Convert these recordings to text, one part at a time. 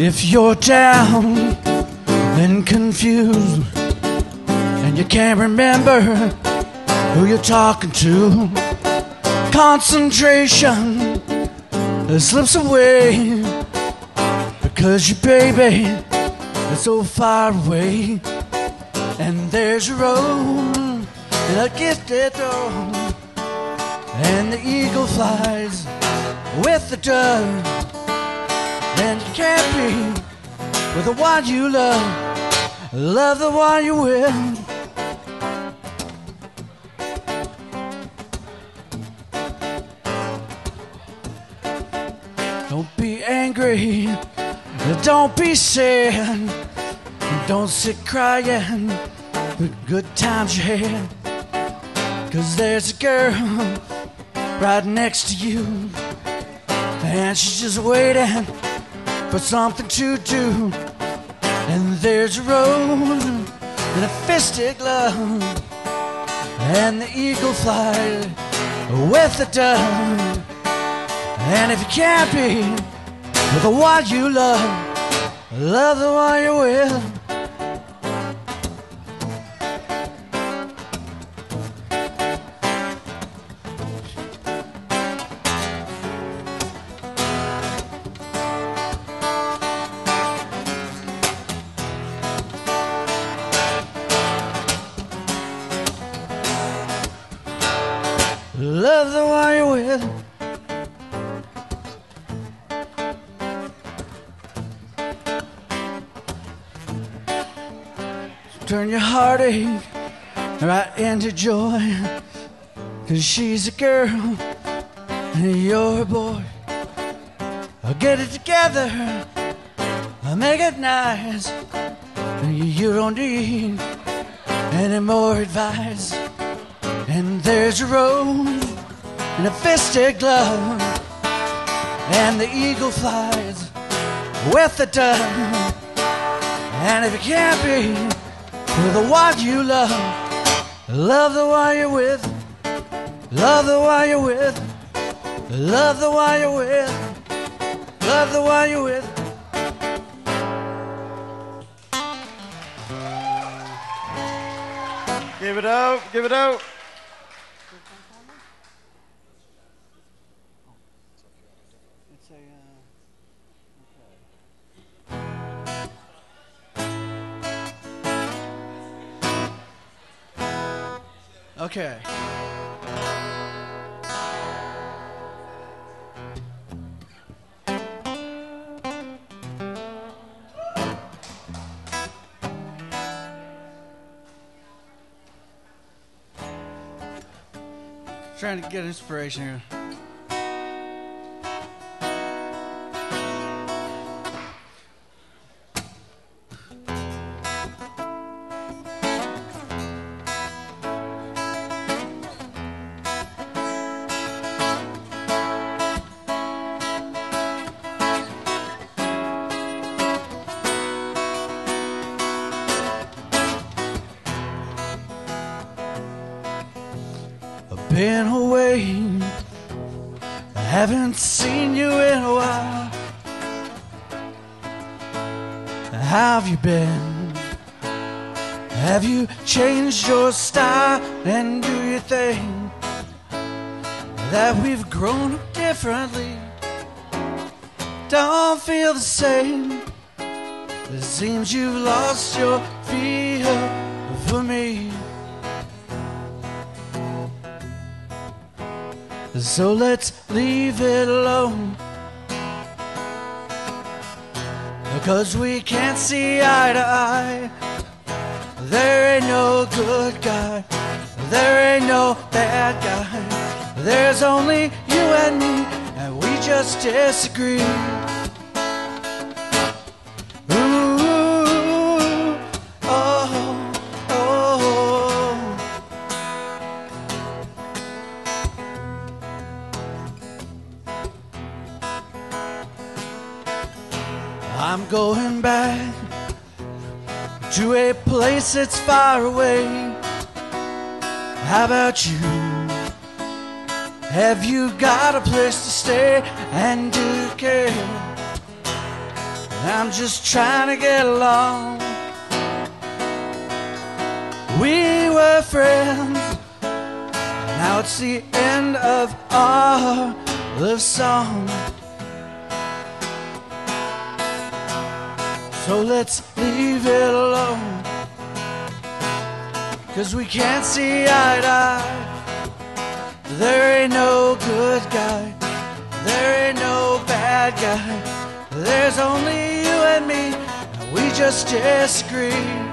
If you're down and confused and you can't remember who you're talking to, concentration slips away because your baby is so far away. And there's a road that I get it through, and the eagle flies with the dove. And you can't be with the one you love, love the one you will. Don't be angry, don't be sad, don't sit crying. With good times you had. Cause there's a girl right next to you, and she's just waiting for something to do. And there's a rose and a fistic glove, and the eagle flies with the dove. And if you can't be with the one you love, love the one you're with. Turn your heartache right into joy. Cause she's a girl and you're a boy. I'll get it together. I'll make it nice. And You don't need any more advice. And there's a rose and a fisted glove. And the eagle flies with the dove. And if you can't be the one you love, love the one you're with, love the one you're with, love the one you're with, love the one you're with. Give it up, give it up. Okay. Trying to get inspiration here. Been away. I haven't seen you in a while. Have you been? Have you changed your style and do you think that we've grown up differently? Don't feel the same. It seems you've lost your feel for me. So let's leave it alone. Because we can't see eye to eye. There ain't no good guy. There ain't no bad guy. There's only you and me, and we just disagree. I'm going back to a place that's far away. How about you? Have you got a place to stay and do you care? I'm just trying to get along. We were friends. Now it's the end of our love song. So let's leave it alone. Cause we can't see eye to eye. There ain't no good guy. There ain't no bad guy. There's only you and me. We just disagree.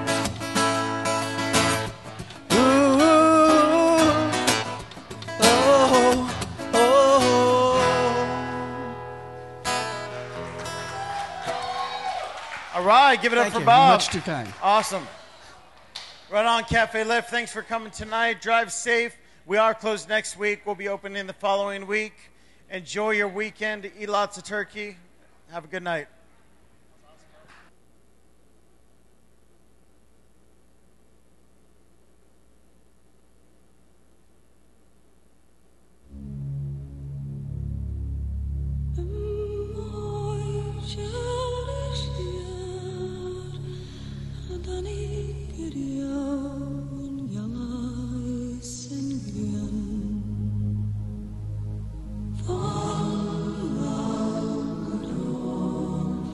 Right, give it up Thank for you. Bob. Much too kind. Awesome. Right on Cafe Lift. Thanks for coming tonight. Drive safe. We are closed next week. We'll be opening the following week. Enjoy your weekend. Eat lots of turkey. Have a good night. Yoldan ilk bir yol